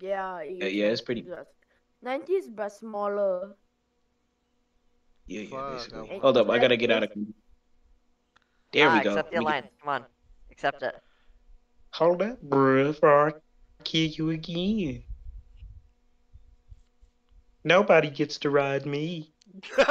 Yeah. Yeah, yeah, it's pretty. Nineties but smaller. Yeah, yeah, basically. Hold up, I gotta get out of. There ah, we go. Accept the line. get- Come on. Accept it. Hold up, bro. For I'll kill you again. Nobody gets to ride me. Oh,